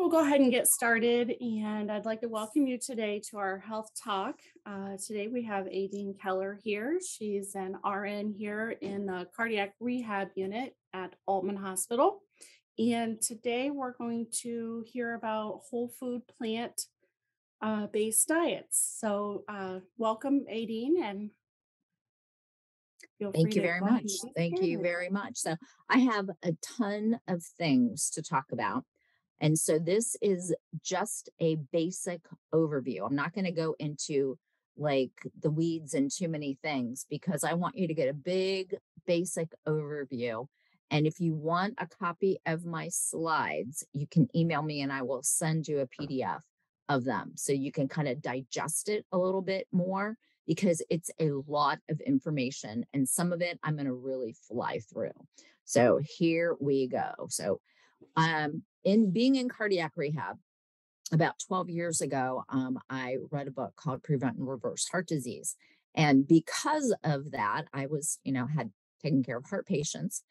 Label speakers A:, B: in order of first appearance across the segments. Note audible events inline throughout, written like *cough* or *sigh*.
A: we'll go ahead and get started. And I'd like to welcome you today to our health talk. Uh, today we have Adene Keller here. She's an RN here in the cardiac rehab unit at Aultman Hospital. And today we're going to hear about whole food plant uh, based diets. So, uh, welcome, Aideen, and
B: Thank you very much. Thank you very much. So, I have a ton of things to talk about. And so, this is just a basic overview. I'm not going to go into like the weeds and too many things because I want you to get a big basic overview. And if you want a copy of my slides, you can email me and I will send you a PDF of them so you can kind of digest it a little bit more because it's a lot of information and some of it I'm going to really fly through. So here we go. So um in being in cardiac rehab about 12 years ago um, I read a book called Prevent and Reverse Heart Disease and because of that I was you know had taken care of heart patients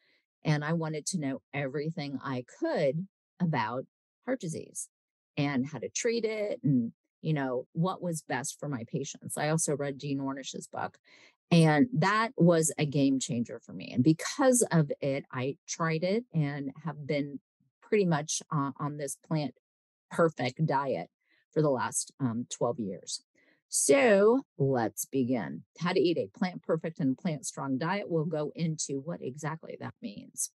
B: and I wanted to know everything I could about heart disease and how to treat it and you know what was best for my patients. I also read Dean Ornish's book and that was a game changer for me. And because of it, I tried it and have been pretty much uh, on this plant perfect diet for the last um, 12 years. So let's begin. How to eat a plant perfect and plant strong diet. We'll go into what exactly that means.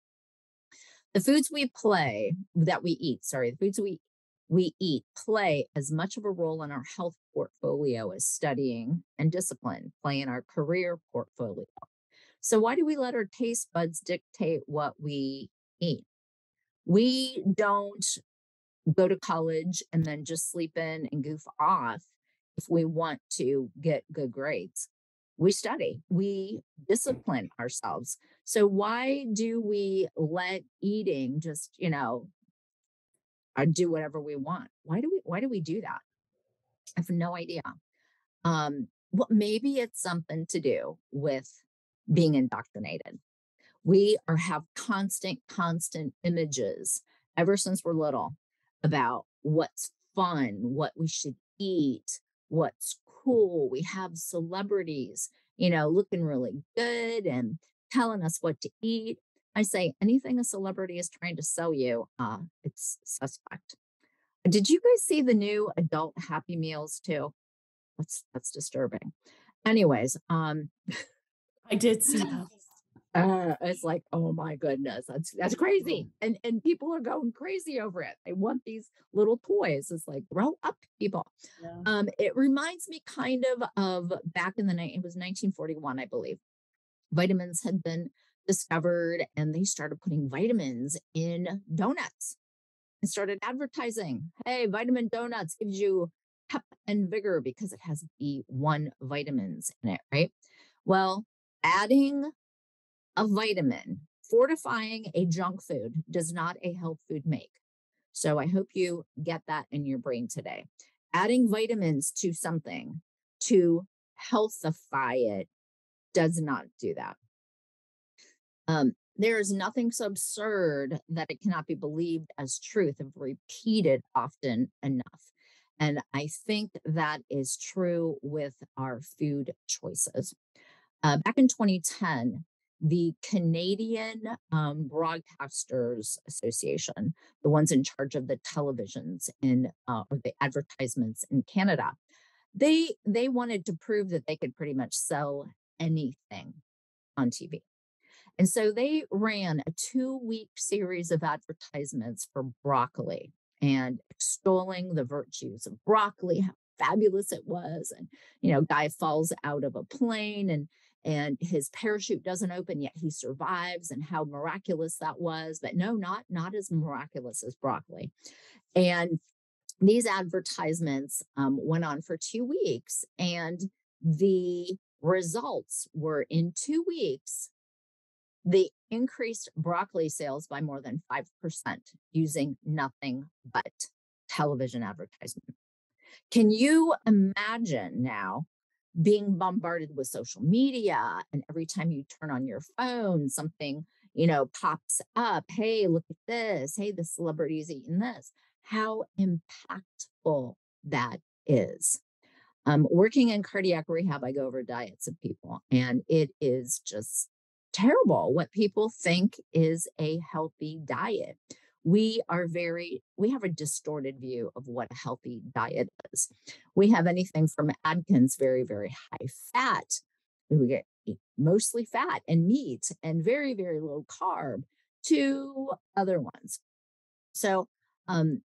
B: The foods we play that we eat, sorry, the foods we we eat play as much of a role in our health portfolio as studying and discipline play in our career portfolio. So why do we let our taste buds dictate what we eat? We don't go to college and then just sleep in and goof off if we want to get good grades. We study, we discipline ourselves. So, why do we let eating just, you know, uh, do whatever we want? Why do we, why do we do that? I have no idea. Um, well, maybe it's something to do with being indoctrinated. We are have constant, constant images ever since we're little about what's fun, what we should eat, what's cool. We have celebrities, you know, looking really good and telling us what to eat. I say anything a celebrity is trying to sell you, uh, it's suspect. Did you guys see the new adult Happy Meals too? That's that's disturbing. Anyways, um,
A: I did see *laughs* those.
B: Uh, it's like, oh my goodness, that's that's crazy. And and people are going crazy over it. They want these little toys. It's like, grow up, people.
A: Yeah.
B: Um, it reminds me kind of of back in the night, it was 1941, I believe. Vitamins had been discovered and they started putting vitamins in donuts and started advertising. Hey, vitamin donuts gives you pep and vigor because it has B1 vitamins in it, right? Well, adding a vitamin, fortifying a junk food does not a health food make. So I hope you get that in your brain today. Adding vitamins to something to healthify it does not do that. Um, there is nothing so absurd that it cannot be believed as truth if repeated often enough. And I think that is true with our food choices. Uh, back in 2010, the Canadian um, Broadcasters Association, the ones in charge of the televisions in uh, or the advertisements in Canada, they they wanted to prove that they could pretty much sell anything on TV. And so they ran a two week series of advertisements for broccoli and extolling the virtues of broccoli, how fabulous it was. And, you know, guy falls out of a plane and and his parachute doesn't open yet he survives and how miraculous that was but no not not as miraculous as broccoli and these advertisements um, went on for two weeks and the results were in two weeks they increased broccoli sales by more than 5% using nothing but television advertisement. Can you imagine now being bombarded with social media and every time you turn on your phone, something, you know, pops up. Hey, look at this. Hey, the celebrity is eating this. how impactful that is. Um, working in cardiac rehab, I go over diets of people, and it is just terrible what people think is a healthy diet. We are very, we have a distorted view of what a healthy diet is. We have anything from Atkins, very, very high fat. We get mostly fat and meat and very, very low carb to other ones. So, um,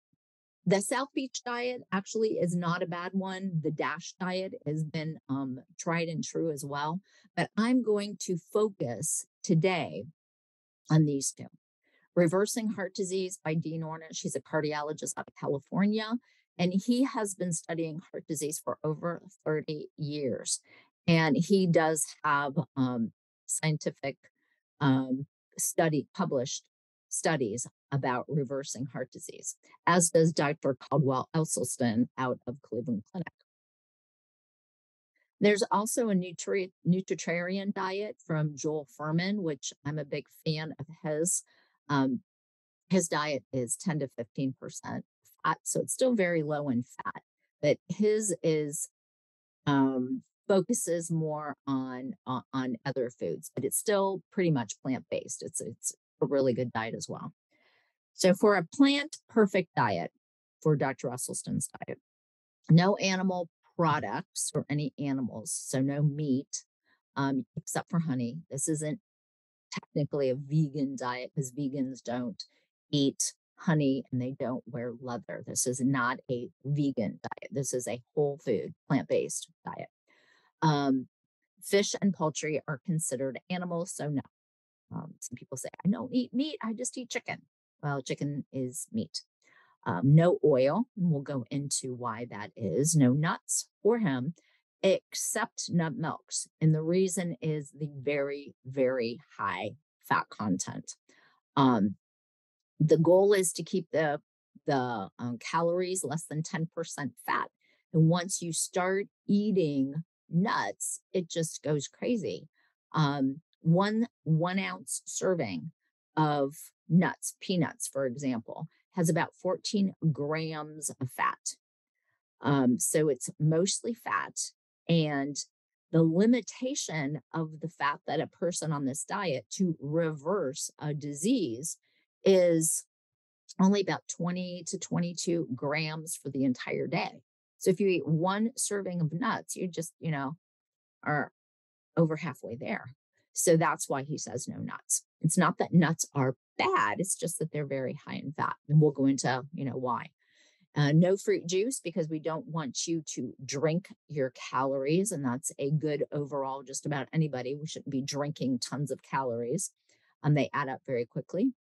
B: the South Beach diet actually is not a bad one. The DASH diet has been um, tried and true as well. But I'm going to focus today on these two. Reversing Heart Disease by Dean Ornish. He's a cardiologist out of California, and he has been studying heart disease for over 30 years. And he does have um, scientific um, study published studies about reversing heart disease, as does Dr. Caldwell Esselstyn out of Cleveland Clinic. There's also a nutri- nutritarian diet from Joel Fuhrman, which I'm a big fan of his. Um, his diet is 10 to 15% fat, so it's still very low in fat, but his is um, focuses more on, on on other foods, but it's still pretty much plant based. It's it's a really good diet as well. So for a plant perfect diet for Dr. Esselstyn's diet, no animal products or any animals, so no meat, um, except for honey. This isn't technically a vegan diet because vegans don't eat honey and they don't wear leather. This is not a vegan diet. This is a whole food, plant based diet. Um, fish and poultry are considered animals, so no. Um, some people say, I don't eat meat, I just eat chicken. Well, chicken is meat. Um, no oil, and we'll go into why that is. No nuts or him, except nut milks. And the reason is the very, very high fat content. Um, the goal is to keep the the um, calories less than 10% fat. And once you start eating nuts, it just goes crazy. Um, one one ounce serving of nuts, peanuts, for example, has about 14 grams of fat. Um, so it's mostly fat. And the limitation of the fact that a person on this diet to reverse a disease is only about 20 to 22 grams for the entire day. So if you eat one serving of nuts, you just, you know, are over halfway there. So that's why he says no nuts. It's not that nuts are bad, it's just that they're very high in fat. And we'll go into, you know, why. Uh, no fruit juice because we don't want you to drink your calories. And that's a good overall, just about anybody. We shouldn't be drinking tons of calories. Um, they add up very quickly.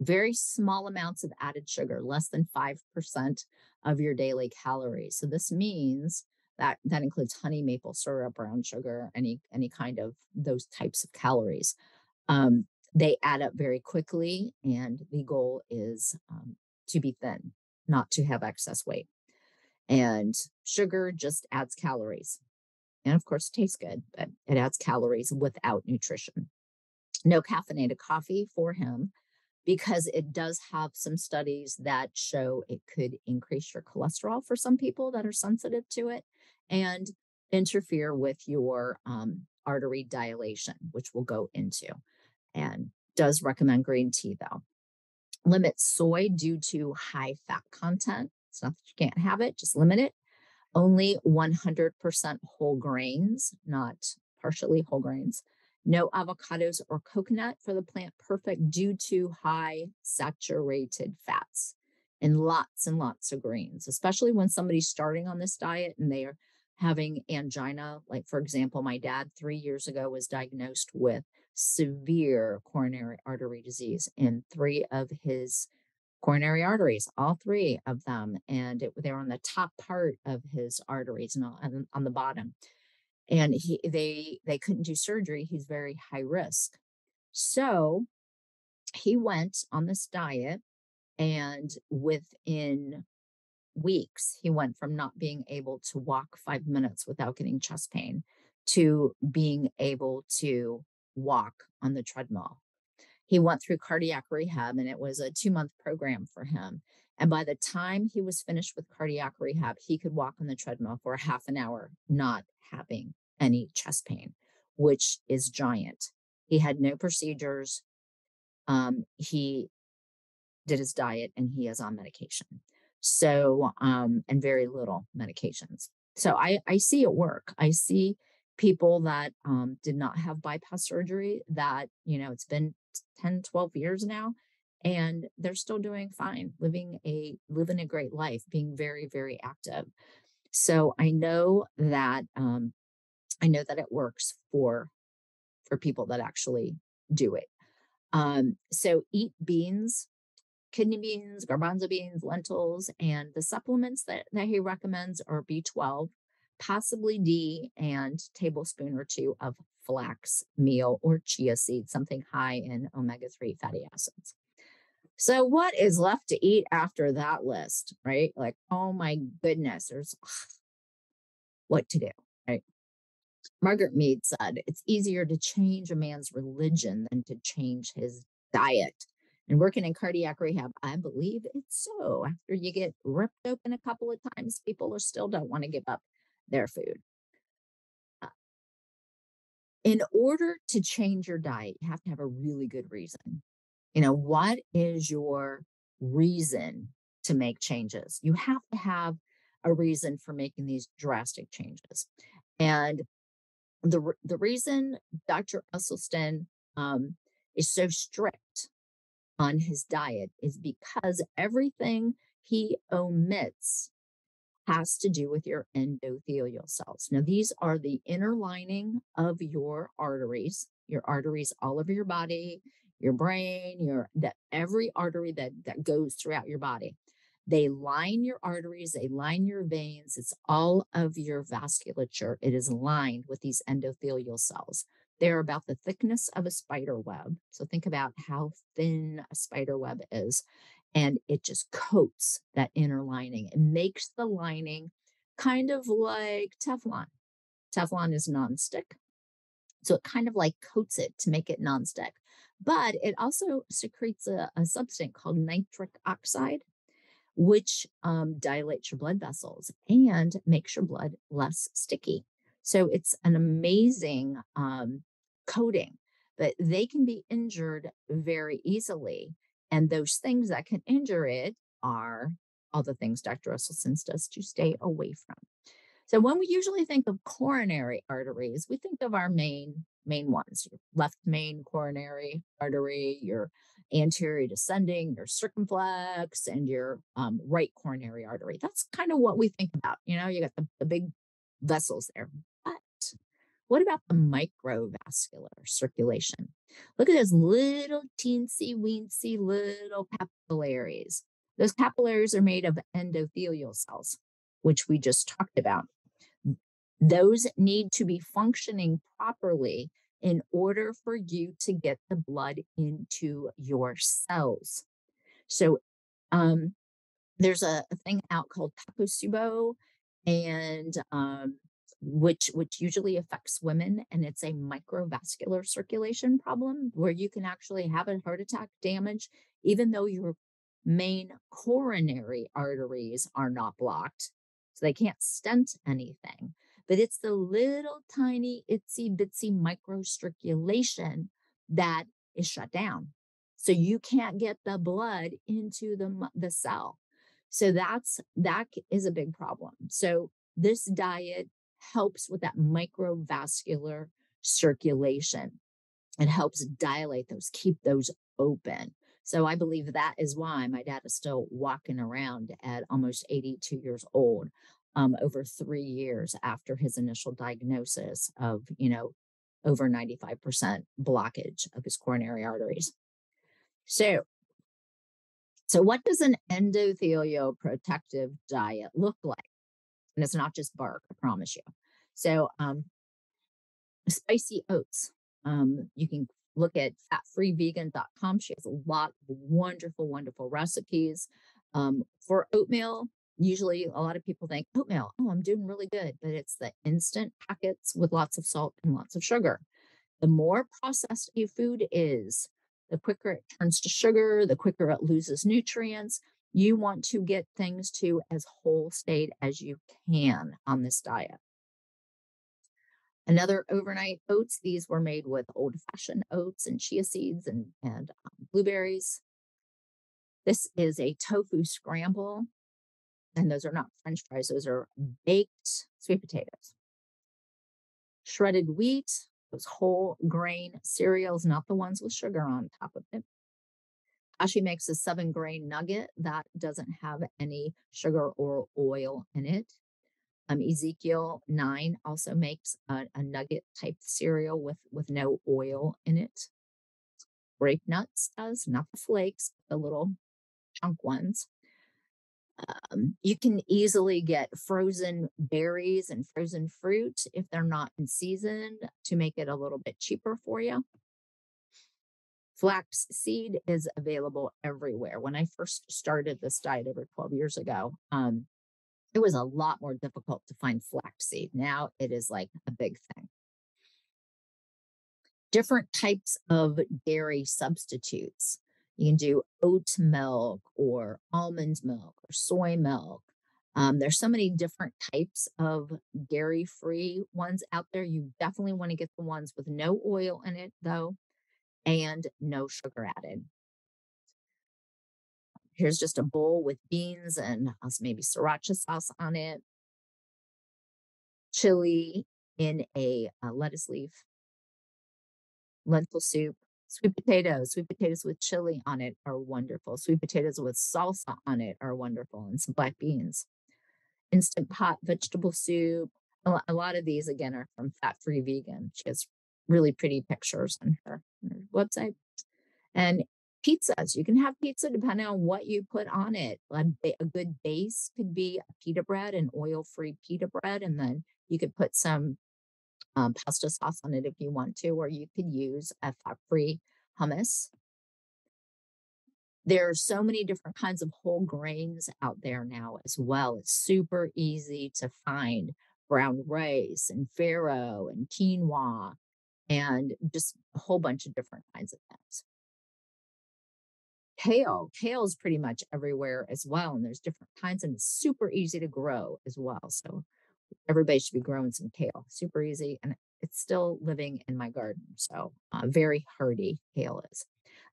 B: Very small amounts of added sugar, less than 5% of your daily calories. So this means that that includes honey, maple syrup, brown sugar, any any kind of those types of calories. Um, they add up very quickly, and the goal is um, to be thin, not to have excess weight. And sugar just adds calories, and of course, it tastes good, but it adds calories without nutrition. No caffeinated coffee for him because it does have some studies that show it could increase your cholesterol for some people that are sensitive to it and interfere with your um, artery dilation, which we'll go into. And does recommend green tea though. Limit soy due to high fat content. It's not that you can't have it, just limit it. Only 100% whole grains, not partially whole grains. No avocados or coconut for the plant perfect due to high saturated fats and lots and lots of greens, especially when somebody's starting on this diet and they are having angina. Like, for example, my dad three years ago was diagnosed with severe coronary artery disease in three of his coronary arteries, all three of them. And it, they were on the top part of his arteries, and on, on the bottom. And he, they, they couldn't do surgery. He's very high risk. So he went on this diet and within weeks, he went from not being able to walk five minutes without getting chest pain to being able to walk on the treadmill. He went through cardiac rehab and it was a two month program for him. And by the time he was finished with cardiac rehab, he could walk on the treadmill for half an hour, not having any chest pain, which is giant. He had no procedures. Um, he did his diet and he is on medication. So, um, and very little medications. So I, I see it work. I see people that um, did not have bypass surgery that, you know, it's been 10, 12 years now, and they're still doing fine, living a living a great life, being very, very active. So I know that um, I know that it works for for people that actually do it. Um, so eat beans, kidney beans, garbanzo beans, lentils, and the supplements that, that he recommends are B12, possibly D, and tablespoon or two of flax meal or chia seed, something high in omega-3 fatty acids. So what is left to eat after that list, right? Like, oh my goodness, there's what to do, right? Margaret Mead said, it's easier to change a man's religion than to change his diet. And working in cardiac rehab, I believe it's so. After you get ripped open a couple of times, people are still don't want to give up their food. Uh, in order to change your diet, you have to have a really good reason. You know, what is your reason to make changes? You have to have a reason for making these drastic changes. And the, the reason Dr. Esselstyn um, is so strict on his diet is because everything he omits has to do with your endothelial cells. Now, these are the inner lining of your arteries, your arteries all over your body, your brain, your that every artery that that goes throughout your body. They line your arteries, they line your veins. It's all of your vasculature. It is lined with these endothelial cells. They're about the thickness of a spider web. So think about how thin a spider web is. And it just coats that inner lining. It makes the lining kind of like Teflon. Teflon is nonstick. So it kind of like coats it to make it nonstick. But it also secretes a, a substance called nitric oxide which um, dilates your blood vessels and makes your blood less sticky. So it's an amazing um, coating, but they can be injured very easily. And those things that can injure it are all the things Dr. Esselstyn does to stay away from. So when we usually think of coronary arteries, we think of our main main ones, your left main coronary artery, your anterior descending, your circumflex, and your um, right coronary artery. That's kind of what we think about. You know, you got the, the big vessels there. What about the microvascular circulation? Look at those little teensy weensy little capillaries. Those capillaries are made of endothelial cells, which we just talked about. Those need to be functioning properly in order for you to get the blood into your cells. So um, there's a, a, thing out called Takotsubo, and um, which which usually affects women, and it's a microvascular circulation problem where you can actually have a heart attack damage, even though your main coronary arteries are not blocked, so they can't stent anything but it's the little tiny itsy bitsy microcirculation that is shut down. So you can't get the blood into the, the cell. So that's that is a big problem. So this diet helps with that microvascular circulation. It helps dilate those, keep those open. So I believe that is why my dad is still walking around at almost 82 years old um, over three years after his initial diagnosis of, you know, over 95% blockage of his coronary arteries. So, so what does an endothelial protective diet look like? And it's not just bark, I promise you. So, um, spicy oats. Um, you can look at fatfreevegan.com. She has a lot of wonderful, wonderful recipes. Um, for oatmeal, usually a lot of people think oatmeal, oh, I'm doing really good, but it's the instant packets with lots of salt and lots of sugar. The more processed a food is, the quicker it turns to sugar, the quicker it loses nutrients. You want to get things to as whole state as you can on this diet. Another overnight oats. These were made with old fashioned oats and chia seeds and, and um, blueberries. This is a tofu scramble. And those are not french fries, those are baked sweet potatoes. Shredded wheat, those whole grain cereals, not the ones with sugar on top of it. Kashi makes a seven grain nugget that doesn't have any sugar or oil in it. Um, Ezekiel 9 also makes a, a, nugget type cereal with, with no oil in it. Grape nuts does, not the flakes, the little chunk ones. Um, you can easily get frozen berries and frozen fruit if they're not in season to make it a little bit cheaper for you. Flax seed is available everywhere. When I first started this diet over 12 years ago, um, it was a lot more difficult to find flaxseed. Now it is like a big thing. Different types of dairy substitutes. You can do oat milk or almond milk or soy milk. Um, there's so many different types of dairy free ones out there. You definitely want to get the ones with no oil in it, though, and no sugar added. Here's just a bowl with beans and uh, maybe sriracha sauce on it. Chili in a, a lettuce leaf. Lentil soup. Sweet potatoes. Sweet potatoes with chili on it are wonderful. Sweet potatoes with salsa on it are wonderful. And some black beans. Instant pot vegetable soup. A lot of these, again, are from Fat Free Vegan. She has really pretty pictures on her, her website. And pizzas. You can have pizza depending on what you put on it. A, a good base could be a pita bread, an oil free pita bread, and then you could put some um, pasta sauce on it if you want to, or you could use a fat free hummus. There are so many different kinds of whole grains out there now as well. It's super easy to find brown rice and farro and quinoa and just a whole bunch of different kinds of things. Kale kale is pretty much everywhere as well and there's different kinds and it's super easy to grow as well so everybody should be growing some kale super easy and it's still living in my garden so uh, very hardy kale is.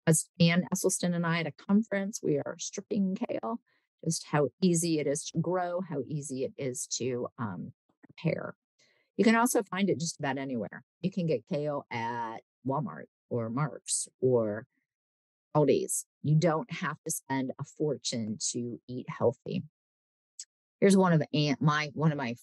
B: As ann esselstyn and i at a conference we are stripping kale just how easy it is to grow how easy it is to um, prepare you can also find it just about anywhere you can get kale at walmart or Marc's or Aldi's. You don't have to spend a fortune to eat healthy. Here's one of my one of my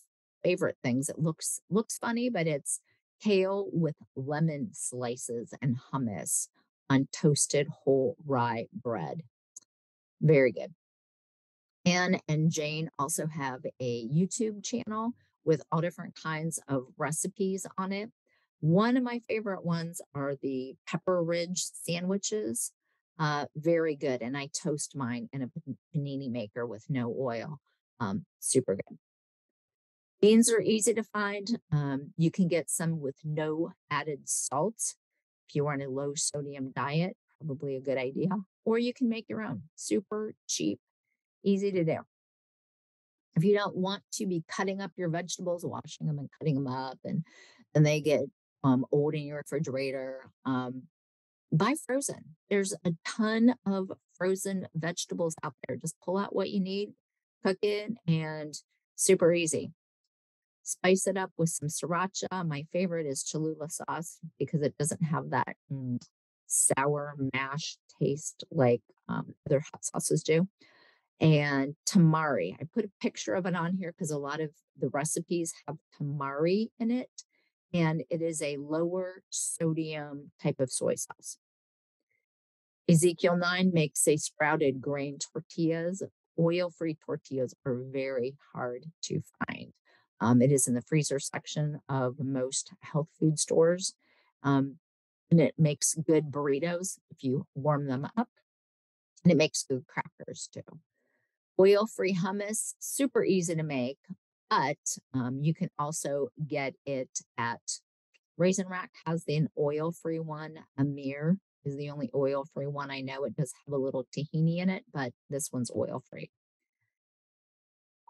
B: favorite things. It looks looks funny, but it's kale with lemon slices and hummus on toasted whole rye bread. Very good. Ann and Jane also have a YouTube channel with all different kinds of recipes on it. One of my favorite ones are the pepper ridge sandwiches. Uh, very good. And I toast mine in a panini maker with no oil. Um, super good. Beans are easy to find. Um, you can get some with no added salt. If you are on a low sodium diet, probably a good idea. Or you can make your own. Super cheap, easy to do. If you don't want to be cutting up your vegetables, washing them and cutting them up, and then they get um, old in your refrigerator, um, buy frozen. There's a ton of frozen vegetables out there. Just pull out what you need, cook it, and super easy. Spice it up with some sriracha. My favorite is Cholula sauce because it doesn't have that mm, sour mash taste like um, other hot sauces do. And tamari. I put a picture of it on here because a lot of the recipes have tamari in it and it is a lower sodium type of soy sauce. Ezekiel 9 makes a sprouted grain tortillas. Oil free tortillas are very hard to find. Um, it is in the freezer section of most health food stores. Um, and it makes good burritos if you warm them up. And it makes good crackers too. Oil free hummus, super easy to make, but um, you can also get it at Raisin Rack has the oil free one. Amir is the only oil-free one I know. It does have a little tahini in it, but this one's oil-free.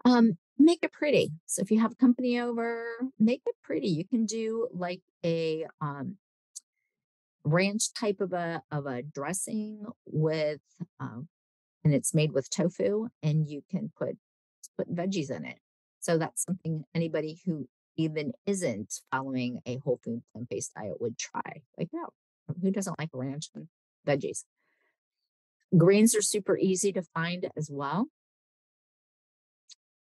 B: Um, make it pretty. So if you have company over, make it pretty. You can do like a um ranch type of a of a dressing with um and it's made with tofu and you can put put veggies in it. So that's something anybody who even isn't following a whole food plant-based diet would try. Like, no, who doesn't like ranch and veggies? Greens are super easy to find as well.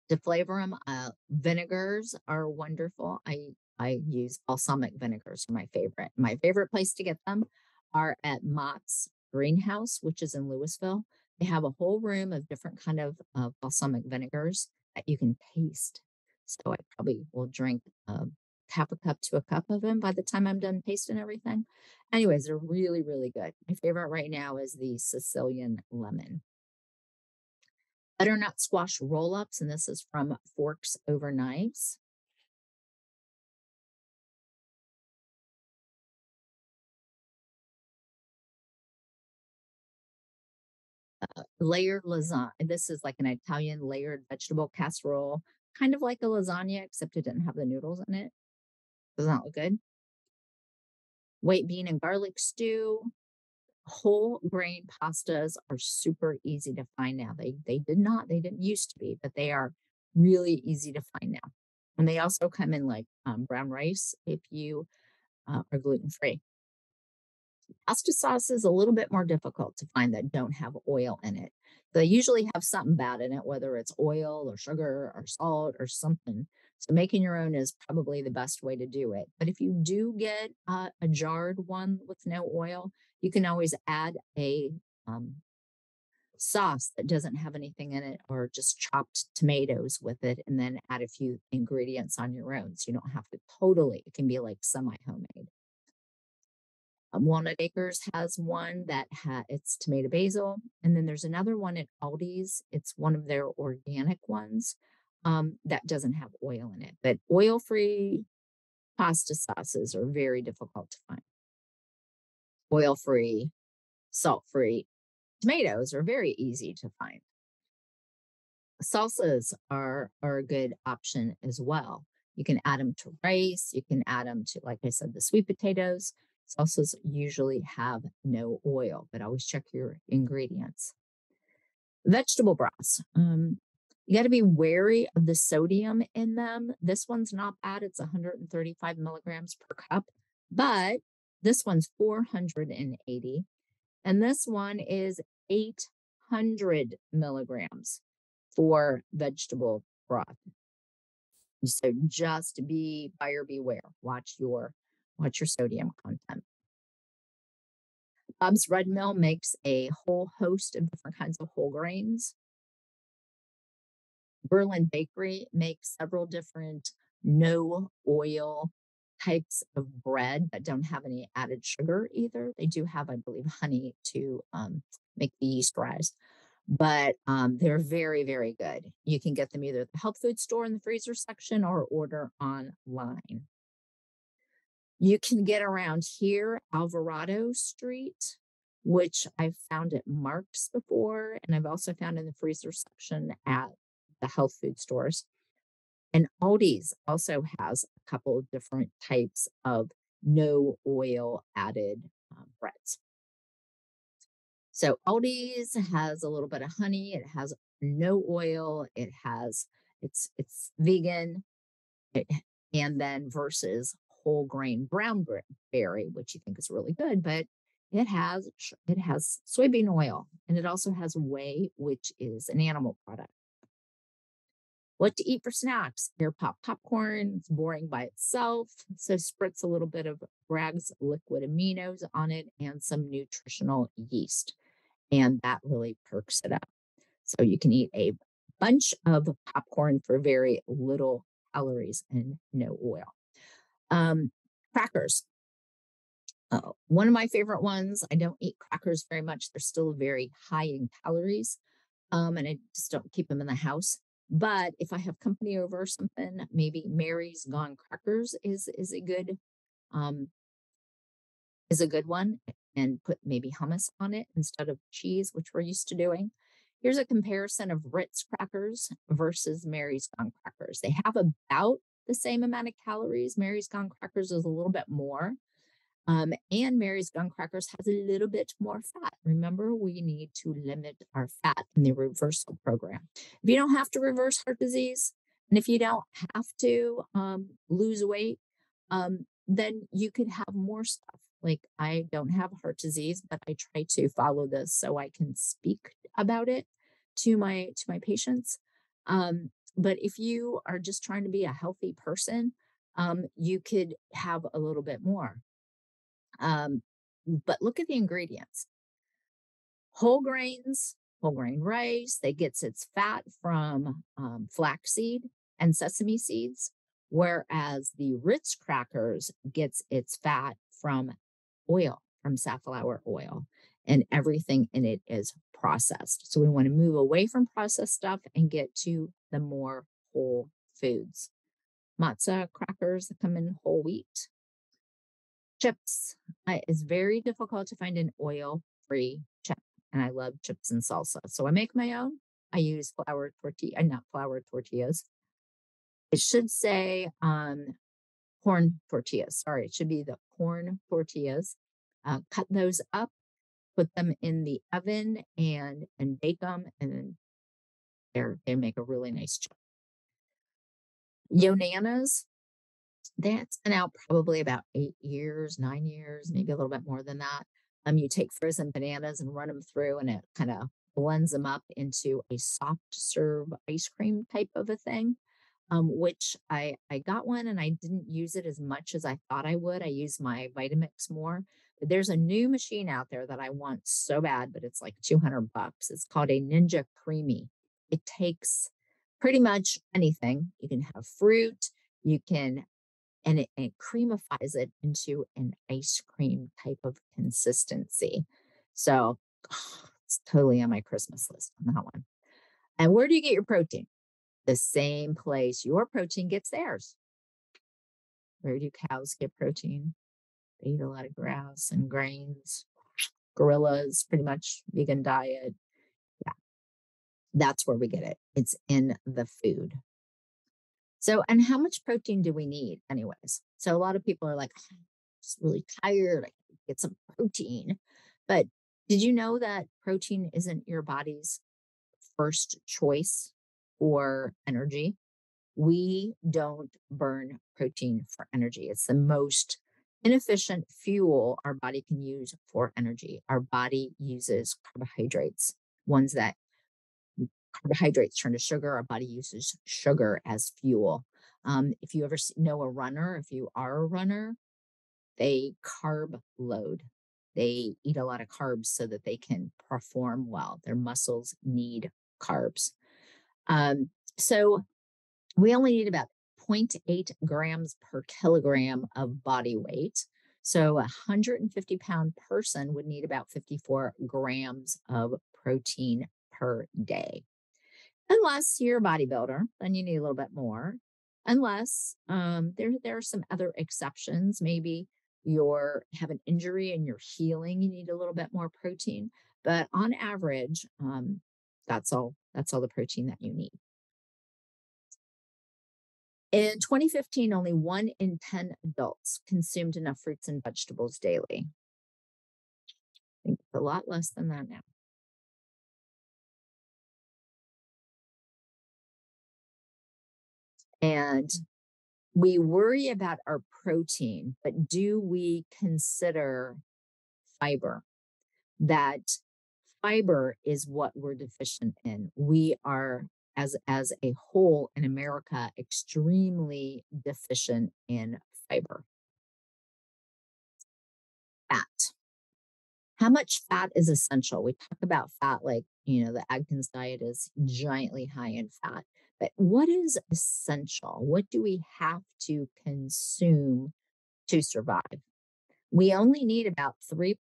B: To flavor them, uh, vinegars are wonderful. I I use balsamic vinegars are my favorite. My favorite place to get them are at Mott's Greenhouse, which is in Louisville. They have a whole room of different kind of uh, balsamic vinegars that you can taste. So I probably will drink um, half a cup to a cup of them by the time I'm done tasting everything. Anyways, they're really, really good. My favorite right now is the Sicilian lemon. Butternut squash roll ups, and this is from Forks Over Knives. Layered lasagna. This is like an Italian layered vegetable casserole, kind of like a lasagna, except it didn't have the noodles in it. Does that look good? White bean and garlic stew. Whole grain pastas are super easy to find now. They they did not, they didn't used to be, but they are really easy to find now. And they also come in like um, brown rice if you uh, are gluten free. Sauce is a little bit more difficult to find that don't have oil in it. They usually have something bad in it, whether it's oil or sugar or salt or something. So making your own is probably the best way to do it. But if you do get uh, a jarred one with no oil, you can always add a um, sauce that doesn't have anything in it or just chopped tomatoes with it and then add a few ingredients on your own. So you don't have to totally, it can be like semi homemade. Um, Walnut Acres has one that ha- it's tomato basil, and then there's another one at Aldi's. It's one of their organic ones um, that doesn't have oil in it. But oil-free pasta sauces are very difficult to find. Oil-free, salt-free tomatoes are very easy to find. Salsas are are a good option as well. You can add them to rice. You can add them to, like I said, the sweet potatoes. Salsas usually have no oil, but always check your ingredients. Vegetable broths. Um, you got to be wary of the sodium in them. This one's not bad. It's 135 milligrams per cup, but this one's 480. And this one is 800 milligrams for vegetable broth. So just be buyer beware. Watch your watch your sodium content. Bob's Red Mill makes a whole host of different kinds of whole grains. Berlin Bakery makes several different no oil types of bread that don't have any added sugar either. They do have, I believe, honey to um, make the yeast rise, but um, they're very, very good. You can get them either at the health food store in the freezer section or order online. You can get around here, Alvarado Street, which I've found at Marc's before, and I've also found in the freezer section at the health food stores. And Aldi's also has a couple of different types of no oil added um, breads. So Aldi's has a little bit of honey. It has no oil. It has it's it's vegan. It, and then versus whole grain brown berry, which you think is really good, but it has it has soybean oil and it also has whey, which is an animal product. What to eat for snacks? Air pop popcorn. It's boring by itself. So spritz a little bit of Bragg's liquid aminos on it and some nutritional yeast. And that really perks it up. So you can eat a bunch of popcorn for very little calories and no oil. Um, crackers. Uh, one of my favorite ones. I don't eat crackers very much. They're still very high in calories. Um, and I just don't keep them in the house. But if I have company over or something, maybe Mary's Gone Crackers is is a good um is a good one. and put maybe hummus on it instead of cheese, which we're used to doing. Here's a comparison of Ritz crackers versus Mary's Gone crackers. They have about the same amount of calories. Mary's Gone crackers is a little bit more. Um, and Mary's Gone Crackers has a little bit more fat. Remember, we need to limit our fat in the reversal program. If you don't have to reverse heart disease, and if you don't have to um, lose weight, um, then you could have more stuff. Like I don't have heart disease, but I try to follow this so I can speak about it to my to my patients. Um, but if you are just trying to be a healthy person, um, you could have a little bit more. Um, but look at the ingredients. Whole grains, whole grain rice, that gets its fat from um, flaxseed and sesame seeds, whereas the Ritz crackers gets its fat from oil, from safflower oil, and everything in it is processed. So we want to move away from processed stuff and get to the more whole foods. Matzah crackers that come in whole wheat, Chips. It's very difficult to find an oil free chip, and I love chips and salsa. So I make my own. I use flour tortilla, uh, not flour tortillas. It should say um, corn tortillas. Sorry, it should be the corn tortillas. Uh, cut those up, put them in the oven, and and bake them, and they they make a really nice chip. Yonanas that's been out probably about eight years, nine years, maybe a little bit more than that. Um, you take frozen bananas and run them through, and it kind of blends them up into a soft serve ice cream type of a thing. Um, which I I got one and I didn't use it as much as I thought I would. I use my Vitamix more. But there's a new machine out there that I want so bad, but it's like 200 bucks. It's called a Ninja Creami. It takes pretty much anything. You can have fruit, you can and it, it creamifies it into an ice cream type of consistency. So oh, it's totally on my Christmas list on that one. And where do you get your protein? The same place your protein gets theirs. Where do cows get protein? They eat a lot of grass and grains. Gorillas, pretty much vegan diet. That's where we get it. It's in the food. So, and how much protein do we need, anyways? So, a lot of people are like, oh, I'm just really tired. I get some protein. But did you know that protein isn't your body's first choice for energy? We don't burn protein for energy. It's the most inefficient fuel our body can use for energy. Our body uses carbohydrates, ones that carbohydrates turn to sugar. Our body uses sugar as fuel. Um, if you ever know a runner, if you are a runner, they carb load. They eat a lot of carbs so that they can perform well. Their muscles need carbs. Um, so we only need about 0.8 grams per kilogram of body weight. So a 150 pound person would need about 54 grams of protein per day unless you're a bodybuilder, then you need a little bit more. Unless um, there there are some other exceptions, maybe you're have an injury and you're healing, you need a little bit more protein. But on average, um, that's all that's all the protein that you need. In 2015, only one in 10 adults consumed enough fruits and vegetables daily. I think it's a lot less than that now. And we worry about our protein, but do we consider fiber? That fiber is what we're deficient in. We are, as, as a whole in America, extremely deficient in fiber. Fat. How much fat is essential? We talk about fat like, you know, the Atkins diet is giantly high in fat. But what is essential? What do we have to consume to survive? We only need about 3%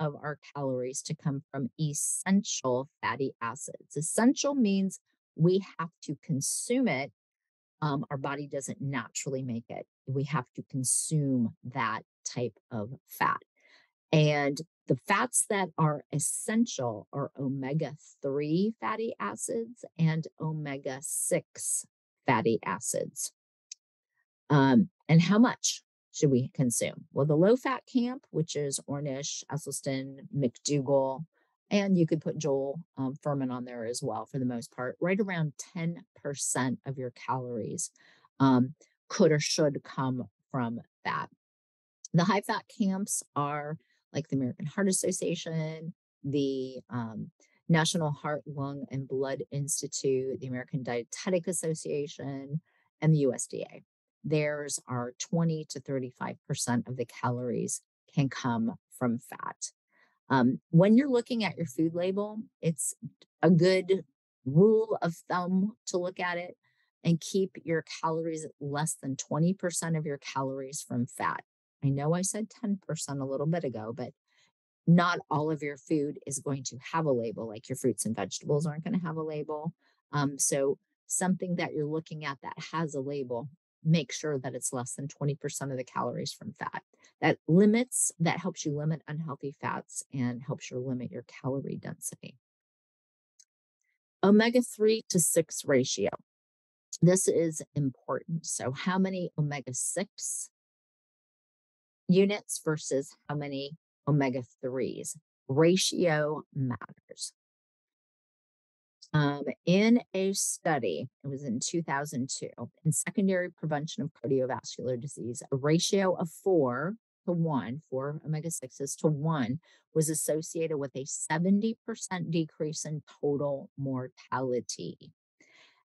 B: of our calories to come from essential fatty acids. Essential means we have to consume it. Um, our body doesn't naturally make it. We have to consume that type of fat. And The fats that are essential are omega 3 fatty acids and omega 6 fatty acids. Um, and how much should we consume? Well, the low fat camp, which is Ornish, Esselstyn, McDougall, and you could put Joel um, Fuhrman on there as well for the most part, right around 10% of your calories um, could or should come from fat. The high fat camps are like the American Heart Association, the um, National Heart, Lung, and Blood Institute, the American Dietetic Association, and the USDA. Theirs are 20 to 35% of the calories can come from fat. Um, when you're looking at your food label, it's a good rule of thumb to look at it and keep your calories less than 20% of your calories from fat. I know I said 10% a little bit ago, but not all of your food is going to have a label, like your fruits and vegetables aren't going to have a label. Um, so, something that you're looking at that has a label, make sure that it's less than 20% of the calories from fat. That limits, that helps you limit unhealthy fats and helps you limit your calorie density. Omega 3 to 6 ratio. This is important. So, how many omega 6 units versus how many omega 3s? Ratio matters. Um, in a study, it was in 2002, in secondary prevention of cardiovascular disease, a ratio of four to one, four omega 6s to one, was associated with a 70% decrease in total mortality.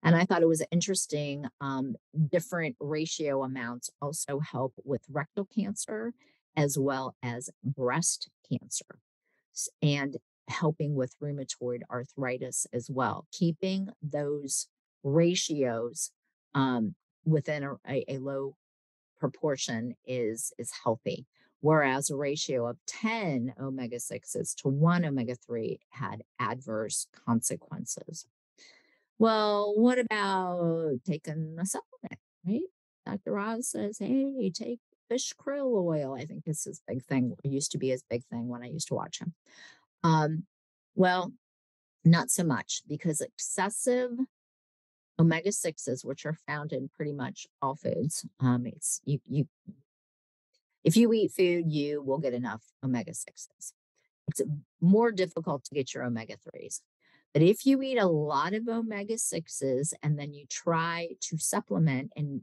B: And I thought it was interesting. Um, different ratio amounts also help with rectal cancer as well as breast cancer and helping with rheumatoid arthritis as well. Keeping those ratios um, within a, a, low proportion is is healthy whereas a ratio of 10 omega 6s to 1 omega 3 had adverse consequences well, what about taking a supplement, right? Dr. Oz says, hey, take fish krill oil. I think this is big thing. It used to be his big thing when I used to watch him. Um, well, not so much because excessive omega 6s, which are found in pretty much all foods, um, it's you you if you eat food, you will get enough omega 6s. It's more difficult to get your omega 3s. But if you eat a lot of omega 6s and then you try to supplement and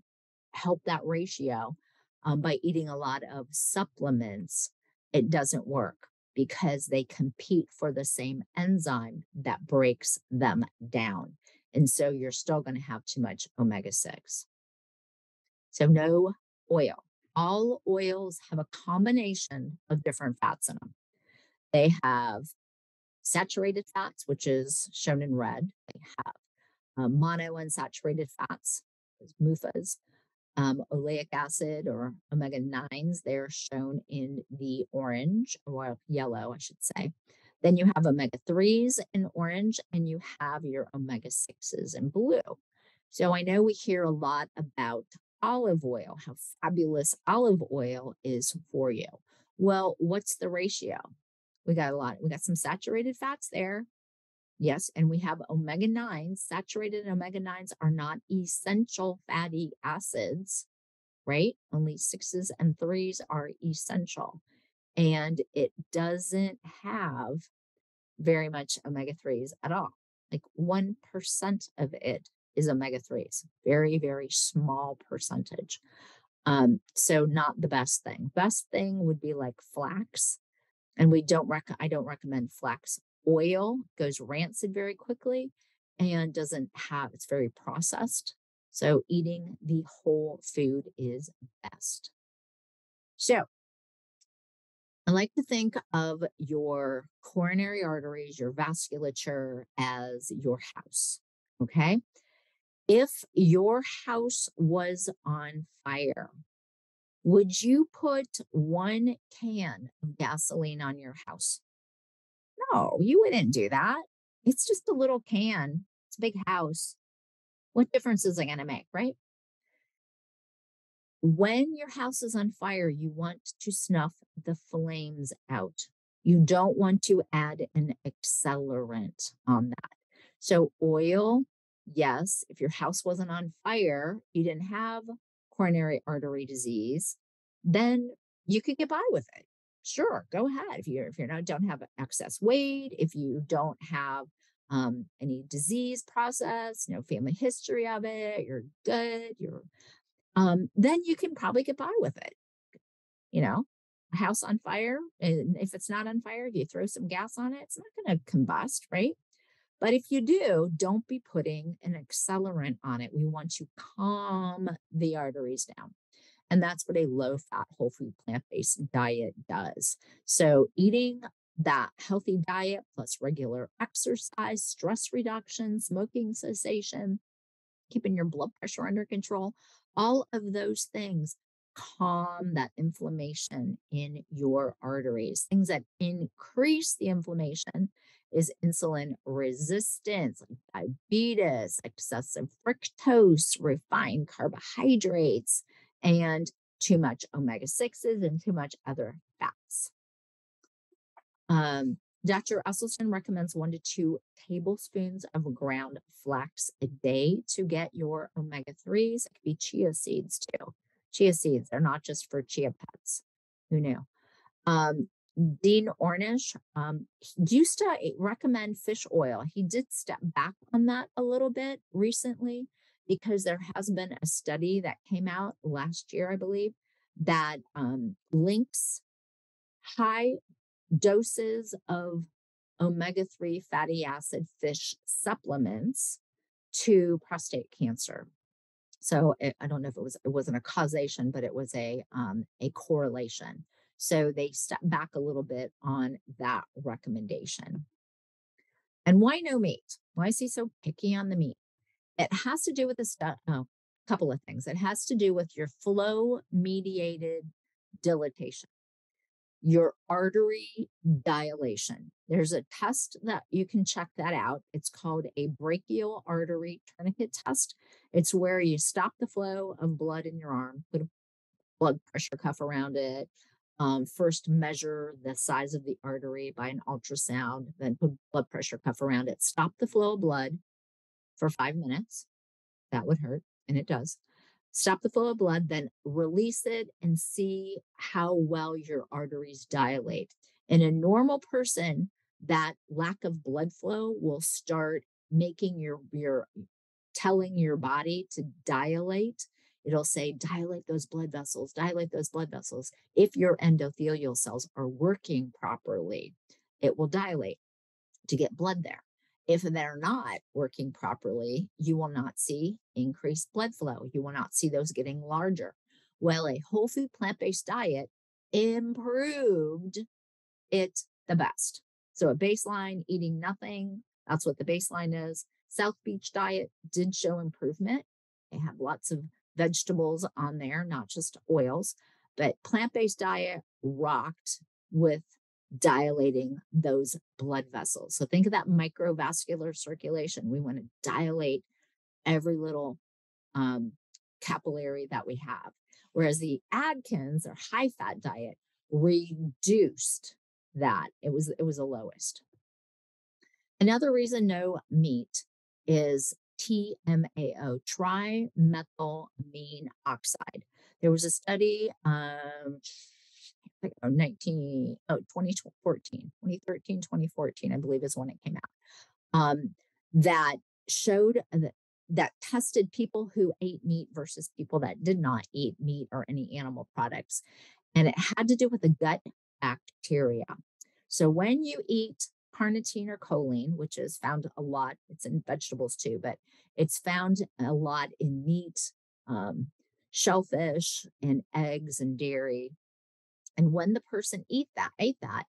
B: help that ratio um, by eating a lot of supplements, it doesn't work because they compete for the same enzyme that breaks them down. And so you're still going to have too much omega 6. So, no oil. All oils have a combination of different fats in them. They have saturated fats, which is shown in red. They have uh, monounsaturated fats, MUFAs, um, oleic acid or omega 9s. They're shown in the orange or yellow, I should say. Then you have omega 3s in orange, and you have your omega 6s in blue. So I know we hear a lot about olive oil, how fabulous olive oil is for you. Well, what's the ratio? We got a lot. We got some saturated fats there. Yes. And we have omega 9s. Saturated omega 9s are not essential fatty acids, right? Only sixes and threes are essential. And it doesn't have very much omega 3s at all. Like 1% of it is omega 3s, very, very small percentage. Um, so, not the best thing. Best thing would be like flax and we don't rec- I don't recommend flax oil, goes rancid very quickly and doesn't have it's very processed. So eating the whole food is best. So I like to think of your coronary arteries, your vasculature as your house. Okay. If your house was on fire, would you put one can of gasoline on your house? No, you wouldn't do that. It's just a little can. It's a big house. What difference is it going to make, right? When your house is on fire, you want to snuff the flames out. You don't want to add an accelerant on that. So, oil, yes, if your house wasn't on fire, you didn't have coronary artery disease, then you could get by with it. Sure, go ahead. If you're if you're not don't have excess weight, if you don't have um, any disease process, no family history of it, you're good, you're um, then you can probably get by with it. You know, a house on fire, and if it's not on fire, if you throw some gas on it, it's not going to combust, right? But if you do, don't be putting an accelerant on it. We want to calm the arteries down. And that's what a low fat, whole food, plant based diet does. So, eating that healthy diet plus regular exercise, stress reduction, smoking cessation, keeping your blood pressure under control, all of those things calm that inflammation in your arteries. Things that increase the inflammation is insulin resistance, like diabetes, excessive fructose, refined carbohydrates, and too much omega 6s and too much other fats. Um, Dr. Esselstyn recommends one to two tablespoons of ground flax a day to get your omega 3s. It could be chia seeds too. Chia seeds, they're not just for chia pets. Who knew? Um, Dean Ornish um, used to eh, recommend fish oil. He did step back on that a little bit recently because there has been a study that came out last year, I believe, that um, links high doses of omega 3 fatty acid fish supplements to prostate cancer. So it, I don't know if it was it wasn't a causation, but it was a um, a correlation. So they stepped back a little bit on that recommendation. And why no meat? Why is he so picky on the meat? It has to do with the stuff. Oh, a couple of things. It has to do with your flow mediated dilatation, your artery dilation. There's a test that you can check that out. It's called a brachial artery tourniquet test. It's where you stop the flow of blood in your arm, put a blood pressure cuff around it, um, first measure the size of the artery by an ultrasound, then put blood pressure cuff around it, stop the flow of blood, for five minutes. That would hurt, and it does. Stop the flow of blood, then release it and see how well your arteries dilate. In a normal person, that lack of blood flow will start making your your telling your body to dilate it'll say dilate those blood vessels dilate those blood vessels if your endothelial cells are working properly it will dilate to get blood there if they're not working properly, you will not see increased blood flow. You will not see those getting larger. Well, a whole food plant based diet improved it the best. So, a baseline, eating nothing, that's what the baseline is. South Beach diet did show improvement. They have lots of vegetables on there, not just oils, but plant based diet rocked with dilating those blood vessels. So think of that microvascular circulation. We want to dilate every little um, capillary that we have. Whereas the Atkins or high fat diet reduced that. It was it was the lowest. Another reason no meat is TMAO, trimethylamine oxide. There was a study um, 19, oh, 2014, 2013, 2014, I believe is when it came out, um, that showed that, that tested people who ate meat versus people that did not eat meat or any animal products. And it had to do with the gut bacteria. So when you eat carnitine or choline, which is found a lot, it's in vegetables too, but it's found a lot in meat, um, shellfish, and eggs and dairy. And when the person eat that, ate that,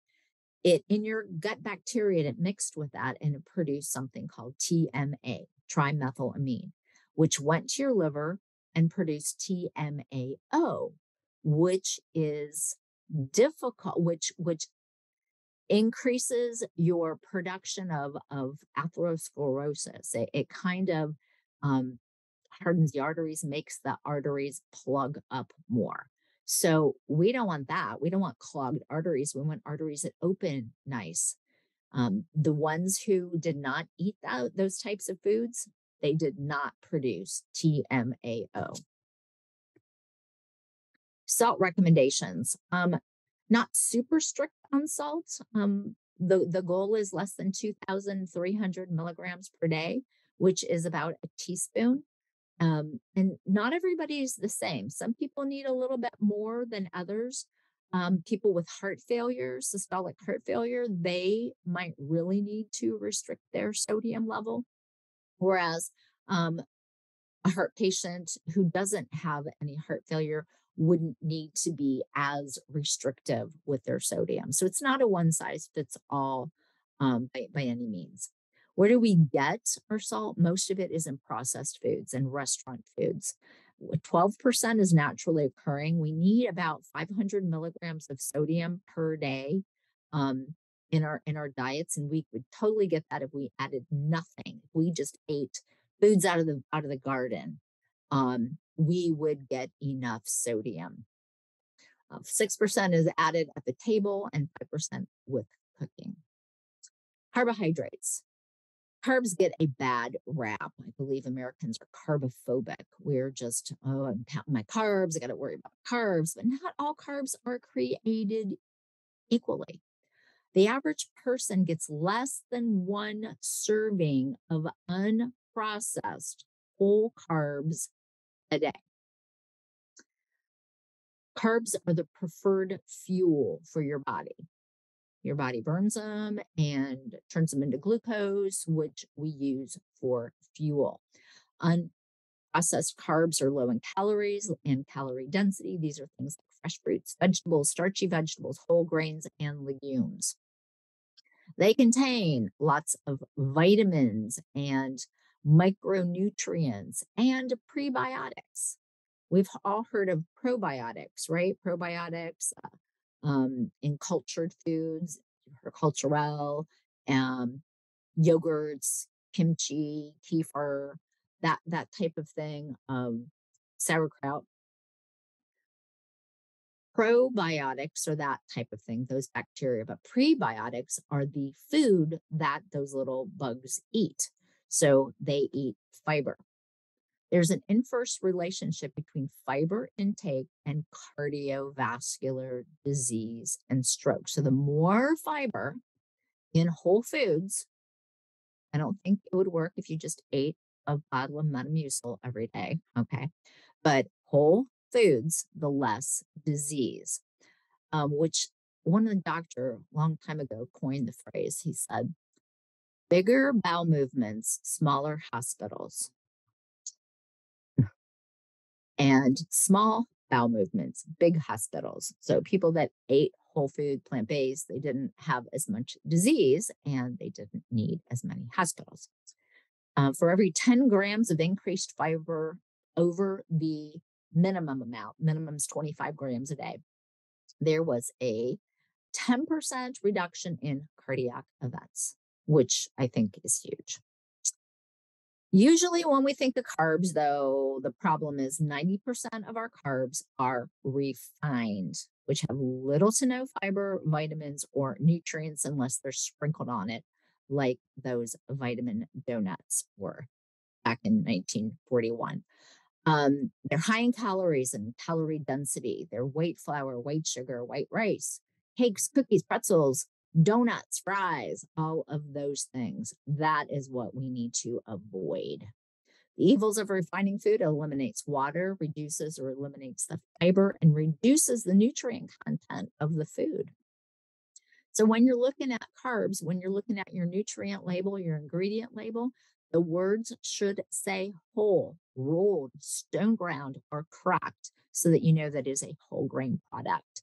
B: it in your gut bacteria, it mixed with that and it produced something called TMA, trimethylamine, which went to your liver and produced TMAO, which is difficult, which which increases your production of, of atherosclerosis. It, it kind of um, hardens the arteries, makes the arteries plug up more. So we don't want that. We don't want clogged arteries. We want arteries that open nice. Um, the ones who did not eat that, those types of foods, they did not produce TMAO. Salt recommendations. Um, not super strict on salt. Um, the, the goal is less than 2,300 milligrams per day, which is about a teaspoon. Um, and not everybody is the same. Some people need a little bit more than others. Um, people with heart failure, systolic heart failure, they might really need to restrict their sodium level. Whereas um, a heart patient who doesn't have any heart failure wouldn't need to be as restrictive with their sodium. So it's not a one size fits all um, by, by any means. Where do we get our salt? Most of it is in processed foods and restaurant foods. 12% is naturally occurring. We need about 500 milligrams of sodium per day um, in our in our diets, and we would totally get that if we added nothing. We just ate foods out of the out of the garden, um, we would get enough sodium. Uh, 6% is added at the table and 5% with cooking. Carbohydrates. Carbs get a bad rap. I believe Americans are carbophobic. We're just, oh, I'm counting my carbs. I got to worry about carbs. But not all carbs are created equally. The average person gets less than one serving of unprocessed whole carbs a day. Carbs are the preferred fuel for your body. Your body burns them and turns them into glucose, which we use for fuel. Unprocessed carbs are low in calories and calorie density. These are things like fresh fruits, vegetables, starchy vegetables, whole grains, and legumes. They contain lots of vitamins and micronutrients and prebiotics. We've all heard of probiotics, right? Probiotics uh, um, in cultured foods, Culturelle, um, yogurts, kimchi, kefir, that that type of thing, um, sauerkraut. Probiotics are that type of thing, those bacteria, but prebiotics are the food that those little bugs eat. So they eat fiber. There's an inverse relationship between fiber intake and cardiovascular disease and stroke. So the more fiber in whole foods, I don't think it would work if you just ate a bottle of Metamucil every day. Okay. But whole foods, the less disease, um, which one of the doctor a long time ago coined the phrase. He said, bigger bowel movements, smaller hospitals. And small bowel movements, big hospitals. So people that ate whole food, plant based, they didn't have as much disease and they didn't need as many hospitals. Uh, for every 10 grams of increased fiber over the minimum amount, minimum is 25 grams a day, there was a 10% reduction in cardiac events which I think is huge. Usually, when we think of carbs, though, the problem is 90% of our carbs are refined, which have little to no fiber, vitamins, or nutrients unless they're sprinkled on it, like those vitamin donuts were back in 1941. Um, they're high in calories and calorie density. They're white flour, white sugar, white rice, cakes, cookies, pretzels, donuts, fries, all of those things. That is what we need to avoid. The evils of refining food eliminates water, reduces or eliminates the fiber, and reduces the nutrient content of the food. So, when you're looking at carbs, when you're looking at your nutrient label, your ingredient label, the words should say whole, rolled, stone ground, or cracked so that you know that is a whole grain product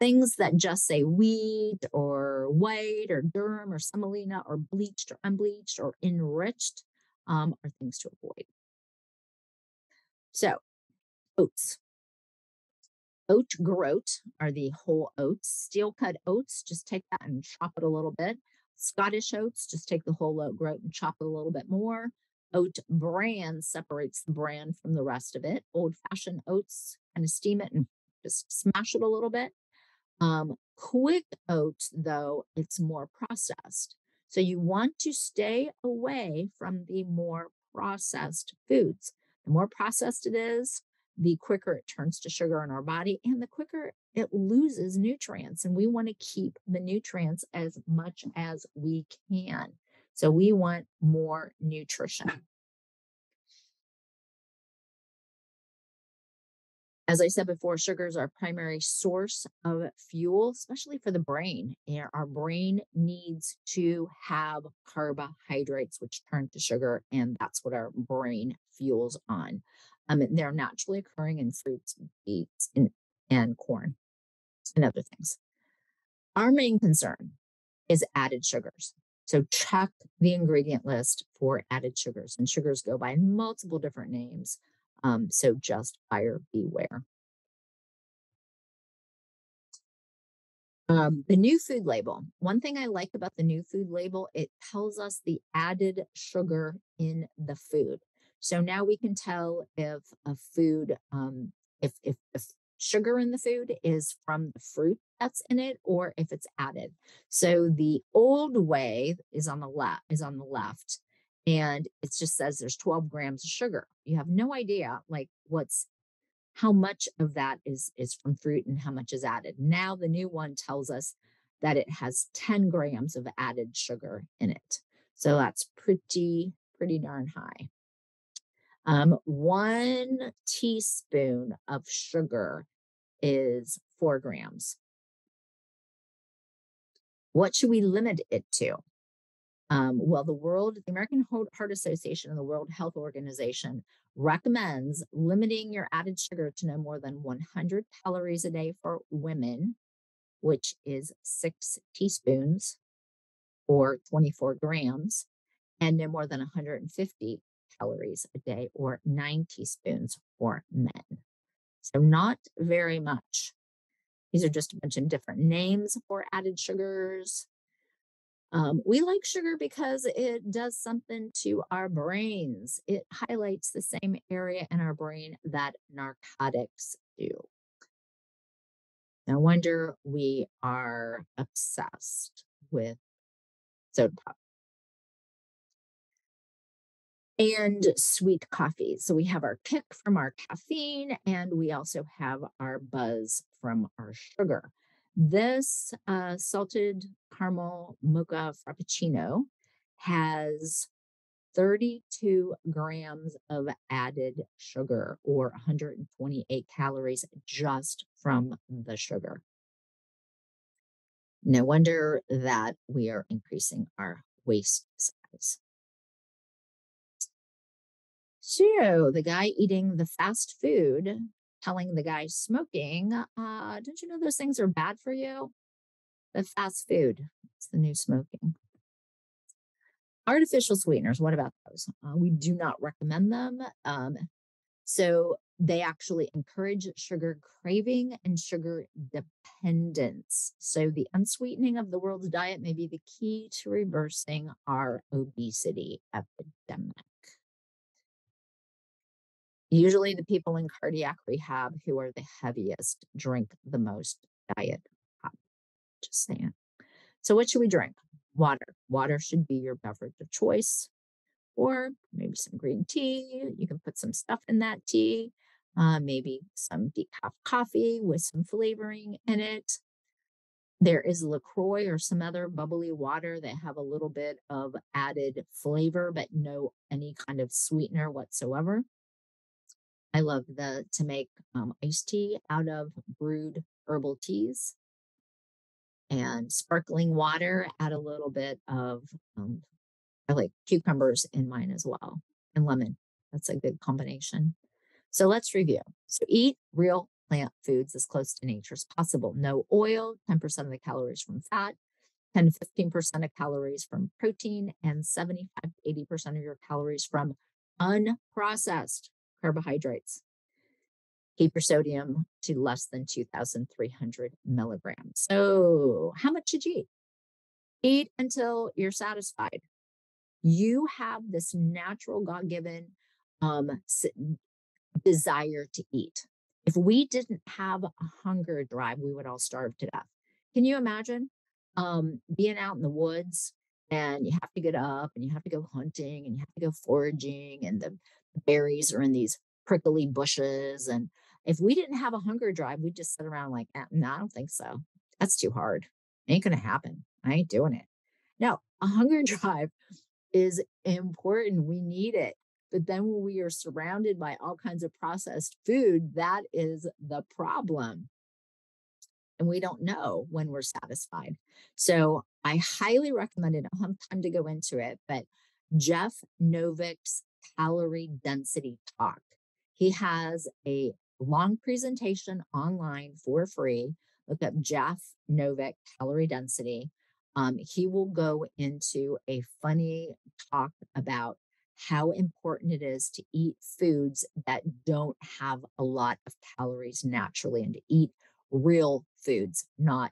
B: things that just say wheat or white or durum or semolina or bleached or unbleached or enriched um, are things to avoid. So, oats. Oat groat are the whole oats. Steel cut oats, just take that and chop it a little bit. Scottish oats, just take the whole oat groat and chop it a little bit more. Oat bran separates the bran from the rest of it. Old fashioned oats, kind of steam it and just smash it a little bit. Um, quick oats, though, it's more processed. So you want to stay away from the more processed foods. The more processed it is, the quicker it turns to sugar in our body and the quicker it loses nutrients. And we want to keep the nutrients as much as we can. So we want more nutrition. As I said before, sugars are our primary source of fuel, especially for the brain. Our brain needs to have carbohydrates, which turn to sugar, and that's what our brain fuels on. Um, they're naturally occurring in fruits, beets, and, and corn, and other things. Our main concern is added sugars. So check the ingredient list for added sugars, and sugars go by multiple different names. Um, so just buyer beware. Um, the new food label. One thing I like about the new food label, it tells us the added sugar in the food. So now we can tell if a food, um, if, if, if sugar in the food is from the fruit that's in it or if it's added. So the old way is on the left is on the left and it just says there's 12 grams of sugar. You have no idea like what's how much of that is is from fruit and how much is added. Now the new one tells us that it has 10 grams of added sugar in it. So that's pretty pretty darn high. Um, one teaspoon of sugar is four grams. What should we limit it to? Um, well, the World, the American Heart Association and the World Health Organization recommends limiting your added sugar to no more than 100 calories a day for women, which is six teaspoons or 24 grams, and no more than 150 calories a day or nine teaspoons for men. So, not very much. These are just a bunch of different names for added sugars. Um, we like sugar because it does something to our brains. It highlights the same area in our brain that narcotics do. No wonder we are obsessed with soda pop and sweet coffee. So we have our kick from our caffeine, and we also have our buzz from our sugar. This uh, salted caramel mocha frappuccino has 32 grams of added sugar or 128 calories just from the sugar. No wonder that we are increasing our waist size. So the guy eating the fast food telling the guy smoking, uh, don't you know those things are bad for you? The fast food, it's the new smoking. Artificial sweeteners, what about those? Uh, we do not recommend them. Um, so they actually encourage sugar craving and sugar dependence. So the unsweetening of the world's diet may be the key to reversing our obesity epidemic. Usually, the people in cardiac rehab who are the heaviest drink the most diet pop. Just saying. So, what should we drink? Water. Water should be your beverage of choice, or maybe some green tea. You can put some stuff in that tea, uh, maybe some decaf coffee with some flavoring in it. There is LaCroix or some other bubbly water that have a little bit of added flavor, but no any kind of sweetener whatsoever. I love the to make um, iced tea out of brewed herbal teas and sparkling water. Add a little bit of um, I like cucumbers in mine as well and lemon. That's a good combination. So let's review. So eat real plant foods as close to nature as possible. No oil, 10% of the calories from fat, 10 to 15% of calories from protein, and 75 to 80% of your calories from unprocessed carbohydrates. Keep your sodium to less than 2,300 milligrams. So, how much should you eat? Eat until you're satisfied. You have this natural God given um, desire to eat. If we didn't have a hunger drive, we would all starve to death. Can you imagine um, being out in the woods and you have to get up and you have to go hunting and you have to go foraging and the berries are in these prickly bushes and if we didn't have a hunger drive, we'd just sit around like, "Uh, no, I don't think so. That's too hard. Ain't gonna happen. I ain't doing it. No, a hunger *laughs* drive is important. We need it. But then when we are surrounded by all kinds of processed food, that is the problem. And we don't know when we're satisfied. So I highly recommend it. I don't have time to go into it, but Jeff Novick's calorie density talk. He has a long presentation online for free. Look up Jeff Novick calorie density. Um, he will go into a funny talk about how important it is to eat foods that don't have a lot of calories naturally and to eat real foods, not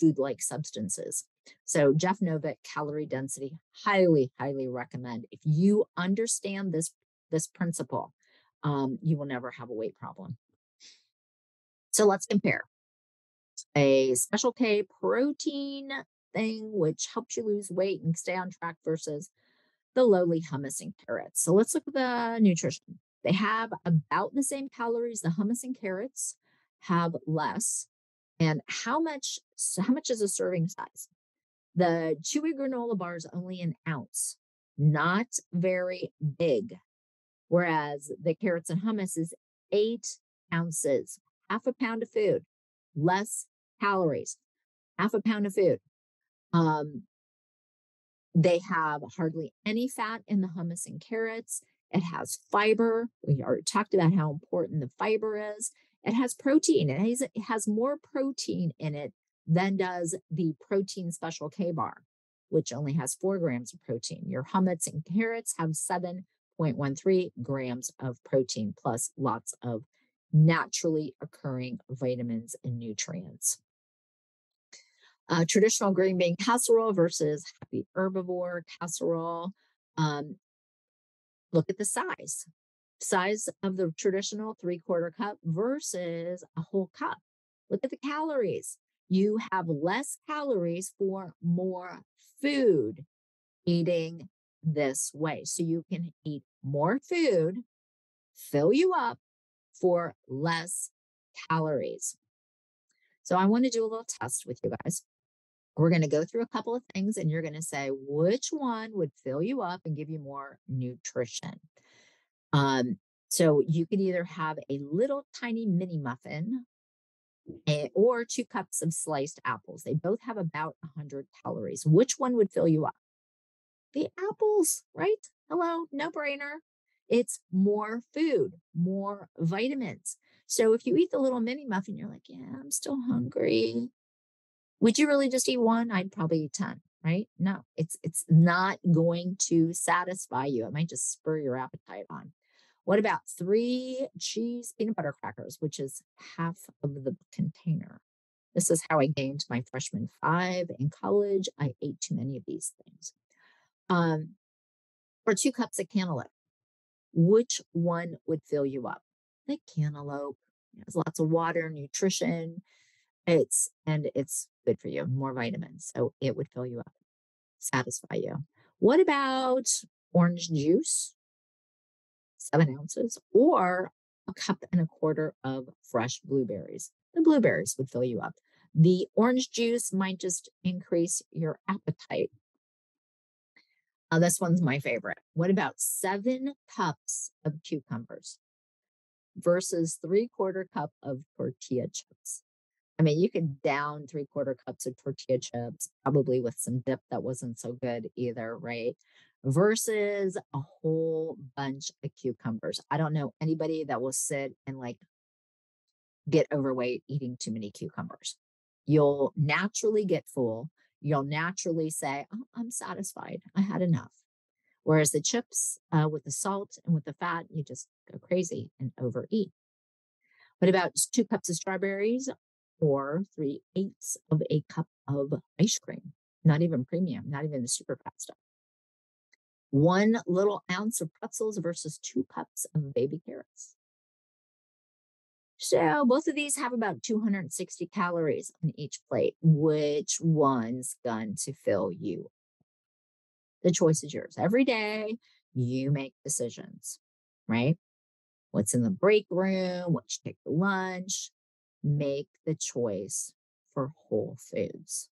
B: food like substances. So, Jeff Novick, calorie density, highly, highly recommend. If you understand this, this principle, um, you will never have a weight problem. So, let's compare a special K protein thing, which helps you lose weight and stay on track versus the lowly hummus and carrots. So let's look at the nutrition. They have about the same calories. The hummus and carrots have less. And how much? So how much is a serving size? The chewy granola bar is only an ounce, not very big. Whereas the carrots and hummus is eight ounces, half a pound of food, less calories, half a pound of food. Um, they have hardly any fat in the hummus and carrots. It has fiber. We already talked about how important the fiber is. It has protein. It has, it has more protein in it than does the protein special K bar, which only has four grams of protein. Your hummus and carrots have 7.13 grams of protein, plus lots of naturally occurring vitamins and nutrients uh, traditional green bean casserole versus happy herbivore casserole. Um, look at the size size of the traditional three quarter cup versus a whole cup. Look at the calories. You have less calories for more food eating this way. So you can eat more food, fill you up for less calories. So I want to do a little test with you guys. We're going to go through a couple of things and you're going to say which one would fill you up and give you more nutrition. Um, so you could either have a little tiny mini muffin Eh, or two cups of sliced apples. They both have about 100 calories. Which one would fill you up? The apples, right? Hello, no brainer. It's more food, more vitamins. So if you eat the little mini muffin, you're like, yeah, I'm still hungry. Would you really just eat one? I'd probably eat 10, right? No, it's it's not going to satisfy you. It might just spur your appetite on. What about three cheese peanut butter crackers, which is half of the container? This is how I gained my freshman five in college. I ate too many of these things. Um, or two cups of cantaloupe. Which one would fill you up? The cantaloupe. Has lots of water, nutrition. It's and it's good for you, more vitamins. So it would fill you up, satisfy you. What about orange juice? Seven ounces, or a cup and a quarter of fresh blueberries. The blueberries would fill you up. The orange juice might just increase your appetite. Uh, this one's my favorite. What about seven cups of cucumbers versus three quarter cup of tortilla chips? I mean, you could down three quarter cups of tortilla chips, probably with some dip that wasn't so good either, right? Versus a whole bunch of cucumbers. I don't know anybody that will sit and like get overweight eating too many cucumbers. You'll naturally get full. You'll naturally say, oh, I'm satisfied. I had enough. Whereas the chips uh, with the salt and with the fat, you just go crazy and overeat. What about two cups of strawberries or three eighths of a cup of ice cream, not even premium, not even the super fat stuff. One little ounce of pretzels versus two cups of baby carrots. So both of these have about 260 calories on each plate. Which one's going to fill you? The choice is yours. Every day you make decisions, right? What's in the break room, what you take for lunch. Make the choice for whole foods.